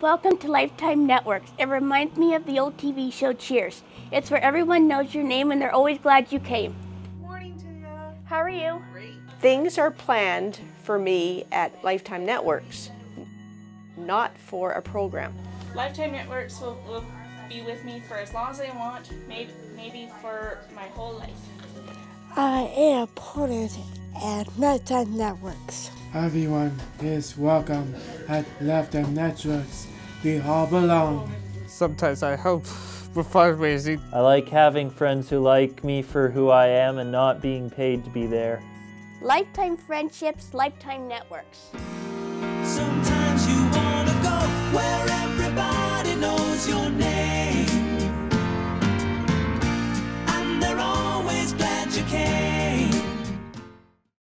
Welcome to Lifetime Networks. It reminds me of the old TV show Cheers. It's where everyone knows your name and they're always glad you came. Morning to you. How are you? Great. Things are planned for me at Lifetime Networks, not for a program. Lifetime Networks will, will be with me for as long as I want, maybe, maybe for my whole life. I am Ported at Lifetime Networks. Everyone is welcome at Lifetime Networks. We all belong. Sometimes I help with fundraising. I like having friends who like me for who I am and not being paid to be there. Lifetime Friendships, Lifetime Networks. Sometimes